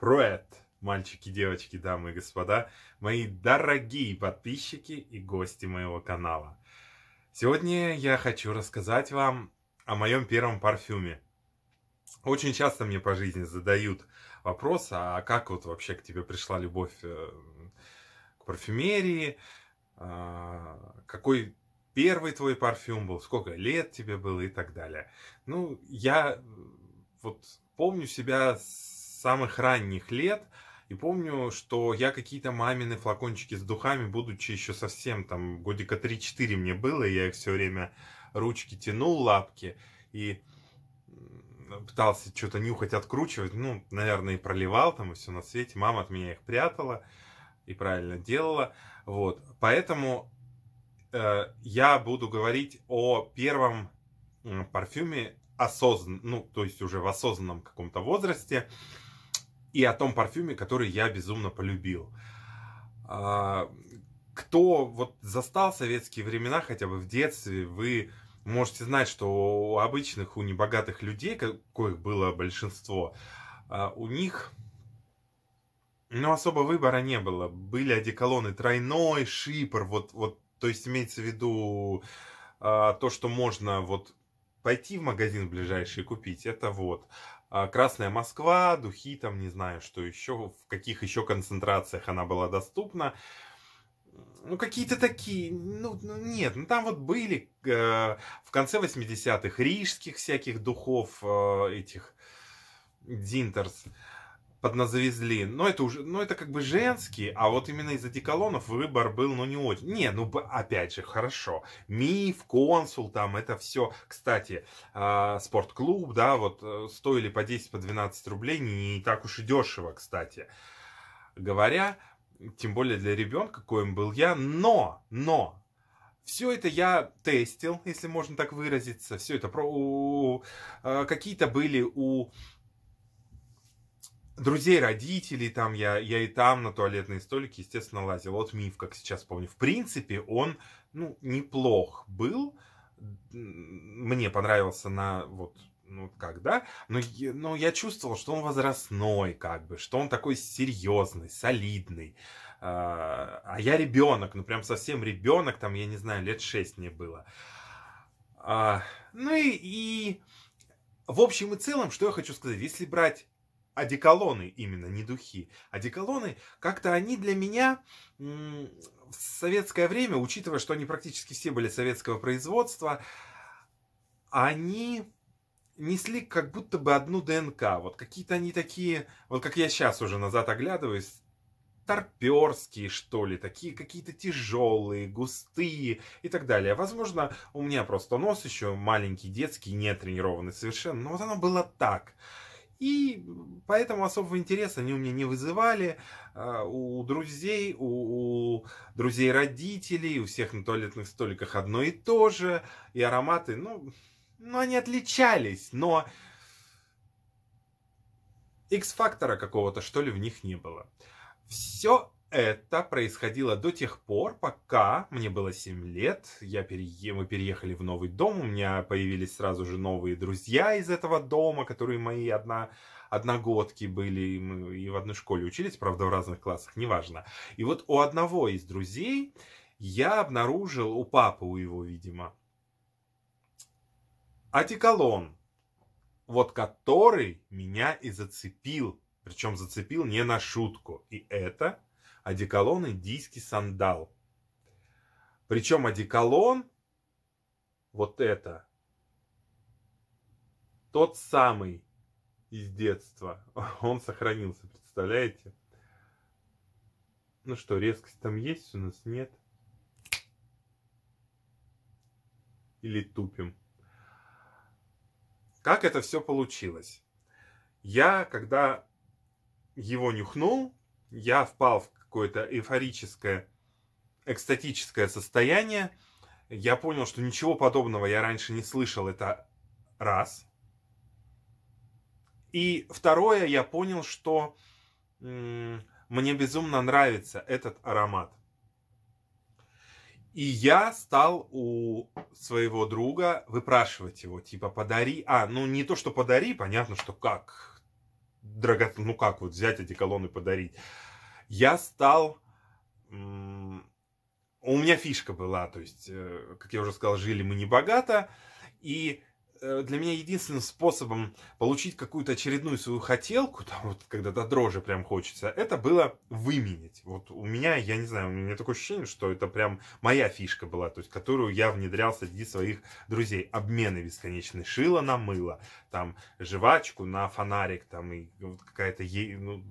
Привет, мальчики, девочки, дамы и господа, мои дорогие подписчики и гости моего канала. Сегодня я хочу рассказать вам о моем первом парфюме. Очень часто мне по жизни задают вопрос, а как вот вообще к тебе пришла любовь э, к парфюмерии, а, какой первый твой парфюм был, сколько лет тебе было и так далее. Ну, я вот помню себя с самых ранних лет. И помню, что я какие-то мамины флакончики с духами, будучи еще совсем там годика 3-4 мне было, я их все время ручки тянул, лапки, и пытался что-то нюхать, откручивать, ну, наверное, и проливал там, и все на свете. Мама от меня их прятала и правильно делала. Вот, поэтому э, я буду говорить о первом парфюме осознанно, ну, то есть уже в осознанном каком-то возрасте, и о том парфюме, который я безумно полюбил. А, кто вот застал советские времена, хотя бы в детстве, вы можете знать, что у обычных, у небогатых людей, коих было большинство, а, у них ну, особо выбора не было. Были одеколоны тройной, шипр, вот, вот, то есть имеется в виду а, то, что можно вот пойти в магазин ближайший и купить, это вот. А, Красная Москва, духи, там не знаю, что еще, в каких еще концентрациях она была доступна. Ну, какие-то такие, ну, ну нет, ну там вот были э, в конце 80-х рижских всяких духов, э, этих Динтерс. Э, подназавезли. Но это уже, ну это как бы женский, а вот именно из одеколонов выбор был, ну не очень. Не, ну опять же, хорошо. Миф, консул, там это все. Кстати, э, спортклуб, да, вот э, стоили по 10, по 12 рублей, не так уж и дешево, кстати говоря. Тем более для ребенка, коим был я. Но, но, все это я тестил, если можно так выразиться. Все это про э, какие-то были у друзей родителей, там я, я и там на туалетные столики, естественно, лазил. Вот миф, как сейчас помню. В принципе, он, ну, неплох был. Мне понравился на, вот, ну, как, да? Но, но я чувствовал, что он возрастной, как бы, что он такой серьезный, солидный. А, а я ребенок, ну, прям совсем ребенок, там, я не знаю, лет шесть мне было. А, ну и, и в общем и целом, что я хочу сказать, если брать одеколоны именно, не духи. Одеколоны, как-то они для меня в советское время, учитывая, что они практически все были советского производства, они несли как будто бы одну ДНК. Вот какие-то они такие, вот как я сейчас уже назад оглядываюсь, торперские, что ли, такие какие-то тяжелые, густые и так далее. Возможно, у меня просто нос еще маленький, детский, не тренированный совершенно, но вот оно было так. И поэтому особого интереса они у меня не вызывали. А, у друзей, у, у друзей родителей, у всех на туалетных столиках одно и то же. И ароматы, ну, ну они отличались, но X-фактора какого-то, что ли, в них не было. Все это происходило до тех пор, пока мне было 7 лет, я пере... мы переехали в новый дом, у меня появились сразу же новые друзья из этого дома, которые мои одна... одногодки были, и мы и в одной школе учились, правда, в разных классах, неважно. И вот у одного из друзей я обнаружил, у папы у его, видимо, одеколон, вот который меня и зацепил, причем зацепил не на шутку. И это одеколон индийский сандал. Причем одеколон, вот это, тот самый из детства, он сохранился, представляете? Ну что, резкость там есть, у нас нет? Или тупим? Как это все получилось? Я, когда его нюхнул, я впал в какое-то эйфорическое, экстатическое состояние. Я понял, что ничего подобного я раньше не слышал. Это раз. И второе, я понял, что мне безумно нравится этот аромат. И я стал у своего друга выпрашивать его, типа, подари. А, ну не то, что подари, понятно, что как драгоценный, ну как вот взять одеколон и подарить. Я стал... У меня фишка была, то есть, э, как я уже сказал, жили мы не богато, и Э, для меня единственным способом получить какую-то очередную свою хотелку, там вот когда до дрожи прям хочется, это было выменить. Вот у меня, я не знаю, у меня такое ощущение, что это прям моя фишка была, то есть которую я внедрял среди своих друзей. Обмены бесконечные. Шило на мыло, там жвачку на фонарик, там и вот какая-то ну,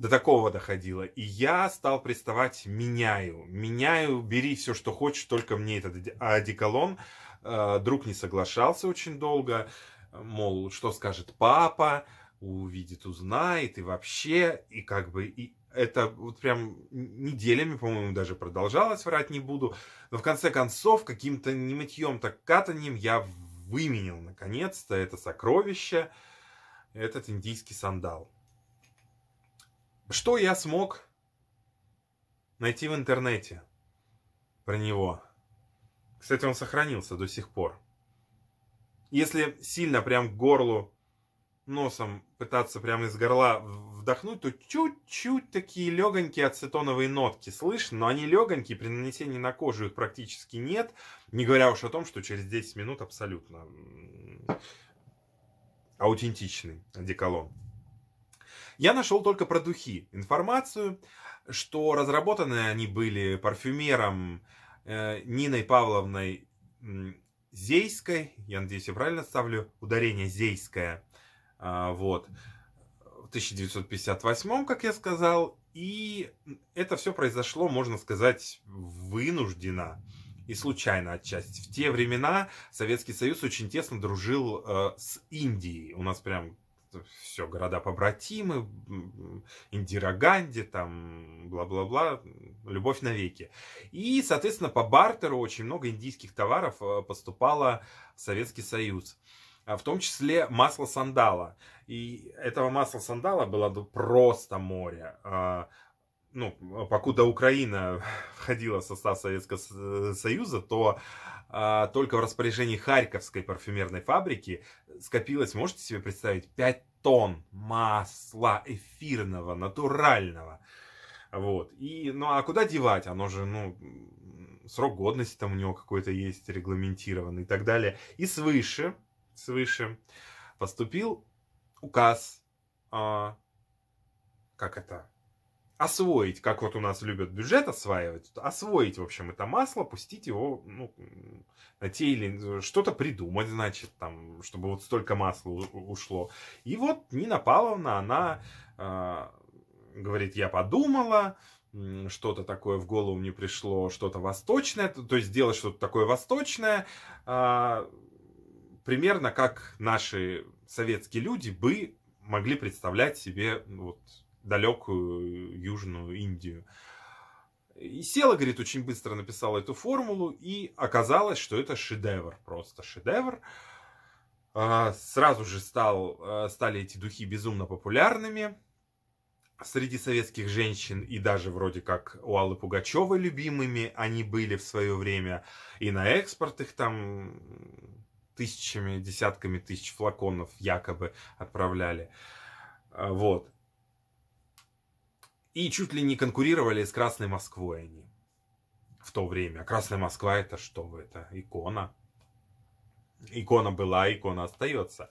до такого доходило. И я стал приставать, меняю, меняю, бери все, что хочешь, только мне этот одеколон. А, друг не соглашался очень долго, мол, что скажет папа, увидит, узнает, и вообще, и как бы, и это вот прям неделями, по-моему, даже продолжалось, врать не буду. Но в конце концов, каким-то не мытьем, так катанием я выменил, наконец-то, это сокровище, этот индийский сандал. Что я смог найти в интернете про него? Кстати, он сохранился до сих пор. Если сильно прям к горлу носом пытаться прямо из горла вдохнуть, то чуть-чуть такие легонькие ацетоновые нотки слышно, но они легонькие, при нанесении на кожу их практически нет, не говоря уж о том, что через 10 минут абсолютно аутентичный одеколон. Я нашел только про духи информацию, что разработаны они были парфюмером Э, Ниной Павловной Зейской, я надеюсь, я правильно ставлю? Ударение Зейская, а, вот, в 1958, как я сказал, и это все произошло, можно сказать, вынужденно и случайно отчасти. В те времена Советский Союз очень тесно дружил э, с Индией. У нас прям все, города побратимы, Индира Ганди, там, бла-бла-бла, любовь навеки. И, соответственно, по бартеру очень много индийских товаров э, поступало в Советский Союз. А в том числе масло сандала. И этого масла сандала было просто море. А, ну, покуда Украина входила в состав Советского Союза, то а, только в распоряжении Харьковской парфюмерной фабрики скопилось, можете себе представить, 5 тонн масла эфирного, натурального. Вот. И, ну а куда девать? Оно же, ну, срок годности там у него какой-то есть регламентированный и так далее. И свыше, свыше поступил указ, а, как это, освоить, как вот у нас любят бюджет осваивать, освоить, в общем, это масло, пустить его, ну, на те или что-то придумать, значит, там, чтобы вот столько масла ушло. И вот Нина Павловна, она э, говорит, я подумала, что-то такое в голову мне пришло, что-то восточное, то есть сделать что-то такое восточное, э, примерно как наши советские люди бы могли представлять себе вот, далекую Южную Индию. И села, говорит, очень быстро написала эту формулу, и оказалось, что это шедевр, просто шедевр. А, сразу же стал, а, стали эти духи безумно популярными среди советских женщин, и даже вроде как у Аллы Пугачевой любимыми они были в свое время, и на экспорт их там тысячами, десятками тысяч флаконов якобы отправляли. А, вот. И чуть ли не конкурировали с Красной Москвой они в то время. Красная Москва это что? Это икона. Икона была, икона остается.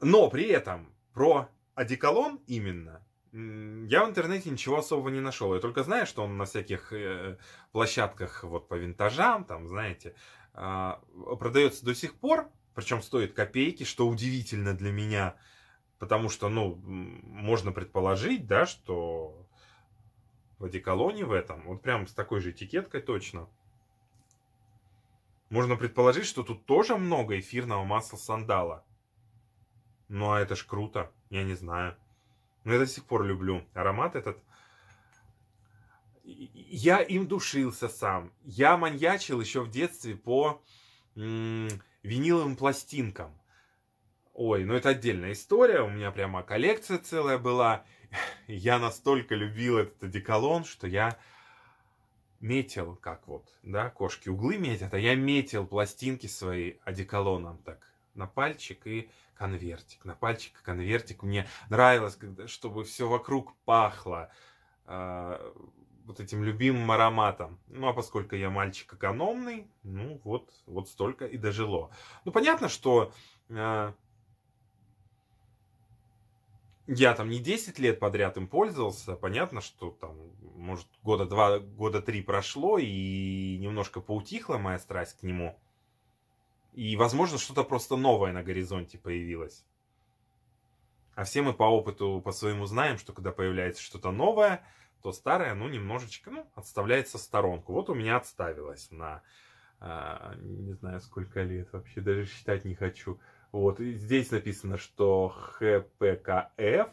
Но при этом про одеколон именно я в интернете ничего особого не нашел. Я только знаю, что он на всяких э, площадках вот по винтажам, там, знаете, э, продается до сих пор, причем стоит копейки, что удивительно для меня. Потому что, ну, можно предположить, да, что в одеколоне в этом, вот прям с такой же этикеткой точно, можно предположить, что тут тоже много эфирного масла сандала. Ну, а это ж круто, я не знаю. Но я до сих пор люблю аромат этот. Я им душился сам. Я маньячил еще в детстве по м- виниловым пластинкам. Ой, ну это отдельная история, у меня прямо коллекция целая была. Я настолько любил этот одеколон, что я метил, как вот, да, кошки углы метят, а я метил пластинки свои одеколоном так на пальчик и конвертик, на пальчик конвертик. Мне нравилось, когда, чтобы все вокруг пахло э, вот этим любимым ароматом. Ну, а поскольку я мальчик экономный, ну, вот, вот столько и дожило. Ну, понятно, что э, я там не 10 лет подряд им пользовался, понятно, что там, может, года два, года три прошло, и немножко поутихла моя страсть к нему. И, возможно, что-то просто новое на горизонте появилось. А все мы по опыту, по своему знаем, что когда появляется что-то новое, то старое, ну, немножечко, ну, отставляется в сторонку. Вот у меня отставилось на, э, не знаю, сколько лет, вообще даже считать не хочу. Вот, и здесь написано, что ХПКФ,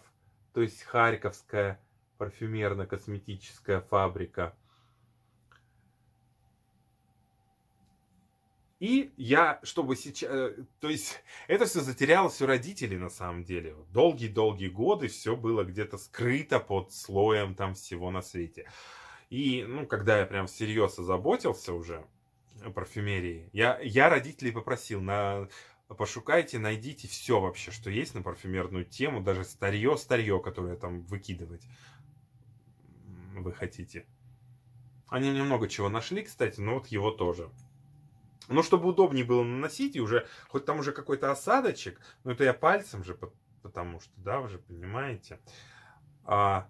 то есть Харьковская парфюмерно-косметическая фабрика. И я, чтобы сейчас... Э, то есть это все затерялось у родителей на самом деле. Долгие-долгие годы все было где-то скрыто под слоем там всего на свете. И, ну, когда я прям всерьез озаботился уже парфюмерии, я, я родителей попросил на пошукайте, найдите все вообще, что есть на парфюмерную тему, даже старье-старье, которое там выкидывать вы хотите. Они немного чего нашли, кстати, но вот его тоже. Но чтобы удобнее было наносить, и уже, хоть там уже какой-то осадочек, но это я пальцем же, потому что, да, вы же понимаете. А,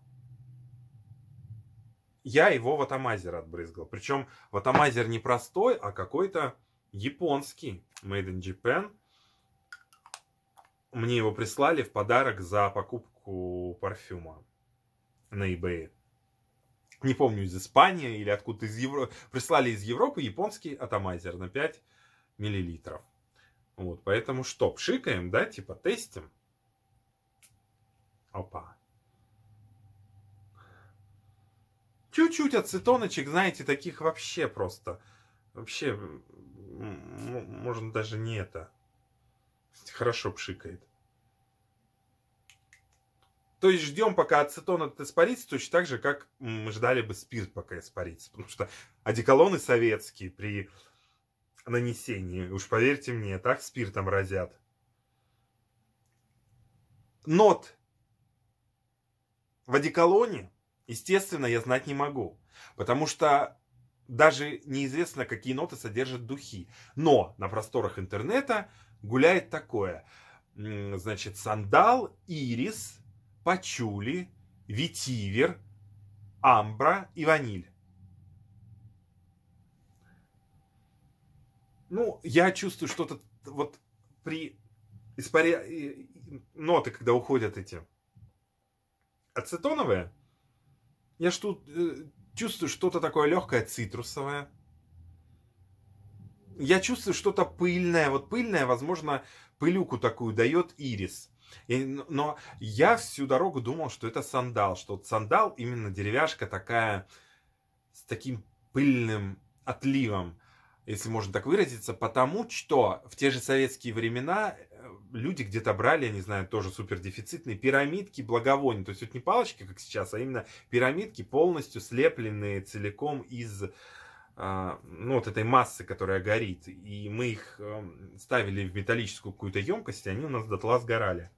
я его в атомайзер отбрызгал. Причем в атомайзер не простой, а какой-то японский. Made in Japan. Мне его прислали в подарок за покупку парфюма на eBay. Не помню, из Испании или откуда из Европы. Прислали из Европы японский атомайзер на 5 миллилитров. Вот, поэтому что, пшикаем, да, типа тестим. Опа. Чуть-чуть ацетоночек, знаете, таких вообще просто. Вообще, можно даже не это хорошо пшикает. То есть ждем, пока ацетон этот испарится, точно так же, как мы ждали бы спирт, пока испарится. Потому что одеколоны советские при нанесении, уж поверьте мне, так спиртом разят. Нот в одеколоне, естественно, я знать не могу. Потому что даже неизвестно, какие ноты содержат духи. Но на просторах интернета гуляет такое. Значит, сандал, ирис, пачули, ветивер, амбра и ваниль. Ну, я чувствую что-то вот при испаря... ноты, когда уходят эти ацетоновые, я ж тут э, чувствую что-то такое легкое цитрусовое, я чувствую что-то пыльное. Вот пыльное, возможно, пылюку такую дает ирис. И, но я всю дорогу думал, что это сандал, что вот сандал именно деревяшка такая с таким пыльным отливом, если можно так выразиться, потому что в те же советские времена люди где-то брали, я не знаю, тоже супер дефицитные пирамидки благовоний. То есть вот не палочки, как сейчас, а именно пирамидки, полностью слепленные целиком из а, ну, вот этой массы, которая горит, и мы их эм, ставили в металлическую какую-то емкость, и они у нас дотла сгорали.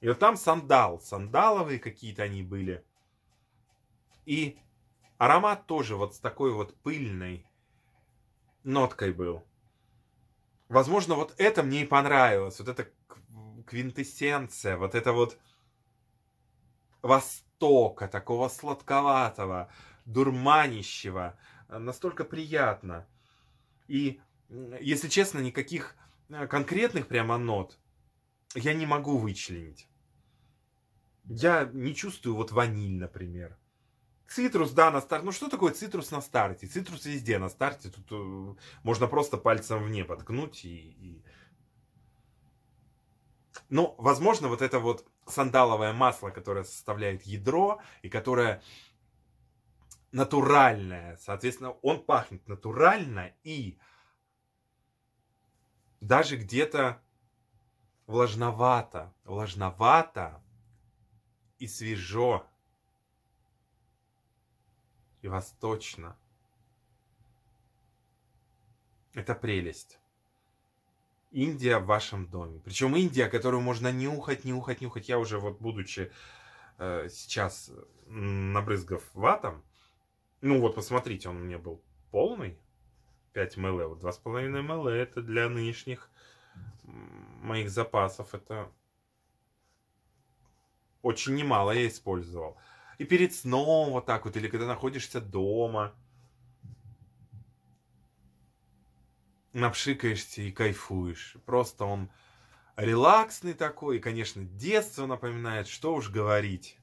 И вот там сандал, сандаловые какие-то они были. И аромат тоже вот с такой вот пыльной ноткой был. Возможно, вот это мне и понравилось. Вот эта квинтэссенция, вот это вот востока, такого сладковатого, дурманящего, Э, настолько приятно. И, если честно, никаких э, конкретных прямо нот я не могу вычленить. Я не чувствую вот ваниль, например. Цитрус, да, на старте. Ну что такое цитрус на старте? Цитрус везде на старте. Тут э, можно просто пальцем в небо ткнуть и, и... Ну, возможно, вот это вот сандаловое масло, которое составляет ядро и которое натуральное. Соответственно, он пахнет натурально и даже где-то влажновато. Влажновато и свежо. И восточно. Это прелесть. Индия в вашем доме. Причем Индия, которую можно нюхать, нюхать, нюхать. Я уже вот будучи э, сейчас набрызгав ватом, ну вот посмотрите, он у меня был полный, 5 мл, вот 2,5 мл это для нынешних моих запасов, это очень немало я использовал. И перед сном вот так вот, или когда находишься дома, напшикаешься и кайфуешь. Просто он релаксный такой, и, конечно, детство напоминает, что уж говорить.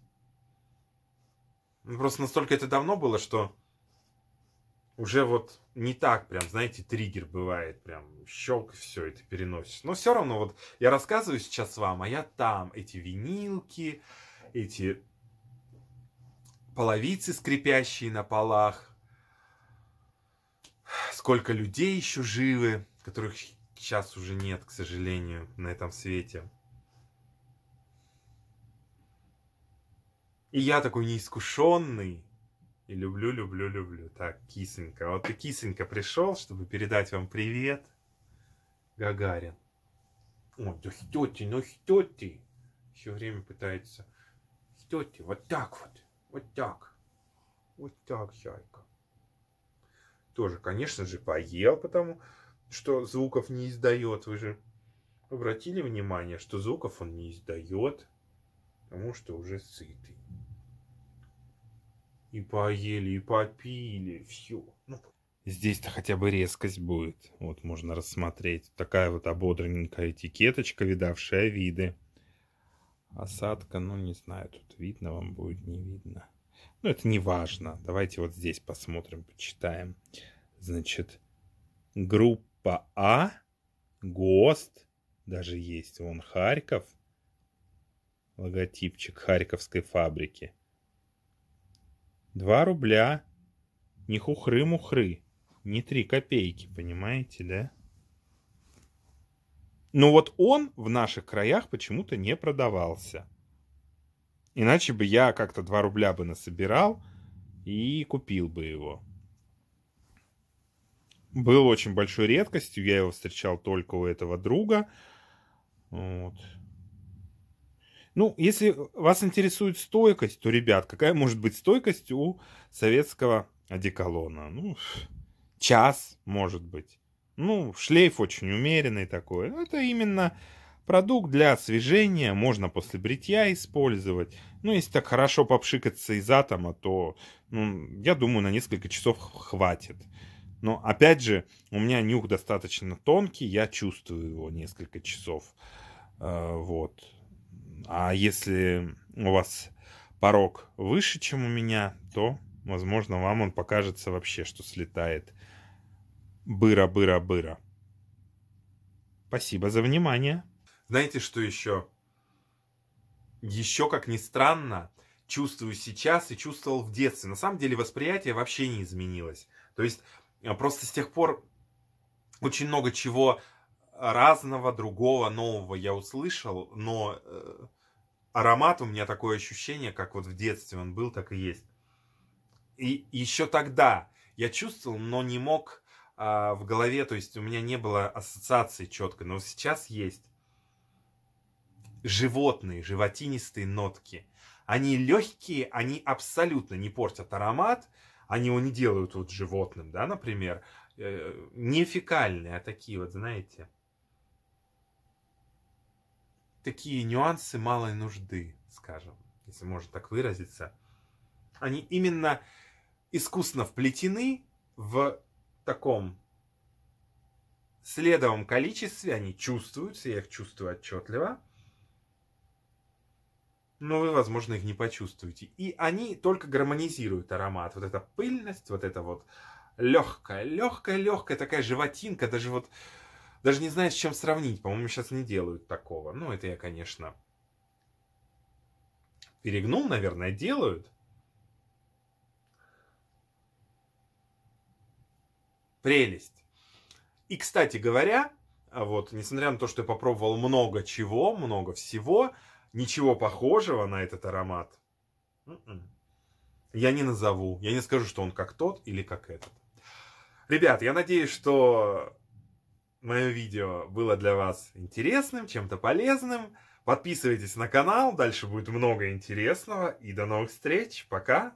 Ну, просто настолько это давно было, что уже вот не так прям, знаете, триггер бывает, прям щелк, все это переносишь. Но все равно вот я рассказываю сейчас вам, а я там, эти винилки, эти половицы скрипящие на полах, сколько людей еще живы, которых сейчас уже нет, к сожалению, на этом свете. И я такой неискушенный, и люблю, люблю, люблю. Так, кисонька. Вот и кисонька пришел, чтобы передать вам привет. Гагарин. Ой, да хтёти, ну хтёти. Все время пытается. Хтёти, вот так вот. Вот так. Вот так, зайка. Тоже, конечно же, поел, потому что звуков не издает. Вы же обратили внимание, что звуков он не издает, потому что уже сытый. И поели, и попили, все. Ну, Здесь-то хотя бы резкость будет. Вот можно рассмотреть. Такая вот ободренненькая этикеточка, видавшая виды. Осадка, ну не знаю, тут видно вам будет, не видно. Но это не важно. Давайте вот здесь посмотрим, почитаем. Значит, группа А, ГОСТ, даже есть вон Харьков, логотипчик Харьковской фабрики. 2 рубля. Не хухры-мухры. Не 3 копейки, понимаете, да? Но вот он в наших краях почему-то не продавался. Иначе бы я как-то 2 рубля бы насобирал и купил бы его. Был очень большой редкостью, я его встречал только у этого друга. Вот. Ну, если вас интересует стойкость, то, ребят, какая может быть стойкость у советского одеколона? Ну, час, может быть. Ну, шлейф очень умеренный такой. Ну, это именно продукт для освежения, можно после бритья использовать. Ну, если так хорошо попшикаться из атома, то, ну, я думаю, на несколько часов хватит. Но, опять же, у меня нюх достаточно тонкий, я чувствую его несколько часов. А, вот. А если у вас порог выше, чем у меня, то, возможно, вам он покажется вообще, что слетает. Быра-быра-быра. Спасибо за внимание. Знаете, что еще? Еще, как ни странно, чувствую сейчас и чувствовал в детстве. На самом деле восприятие вообще не изменилось. То есть а, просто с тех пор очень много чего разного, другого, нового я услышал, но э, аромат у меня такое ощущение, как вот в детстве он был, так и есть. И еще тогда я чувствовал, но не мог а, в голове, то есть у меня не было ассоциации четкой, но сейчас есть. Животные, животинистые нотки. Они легкие, они абсолютно не портят аромат, они его не делают вот животным, да, например, э, не фекальные, а такие вот, знаете, такие нюансы малой нужды, скажем, если можно так выразиться. Они именно искусно вплетены в таком следовом количестве, они чувствуются, я их чувствую отчетливо, но вы, возможно, их не почувствуете. И они только гармонизируют аромат. Вот эта пыльность, вот это вот легкая, легкая, легкая такая животинка, даже вот даже не знаю, с чем сравнить. По-моему, сейчас не делают такого. Ну, это я, конечно, перегнул, наверное, делают. Прелесть. И, кстати говоря, вот, несмотря на то, что я попробовал много чего, много всего, ничего похожего на этот аромат м-м, я не назову. Я не скажу, что он как тот или как этот. Ребят, я надеюсь, что мое видео было для вас интересным, чем-то полезным. Подписывайтесь на канал, дальше будет много интересного. И до новых встреч. Пока!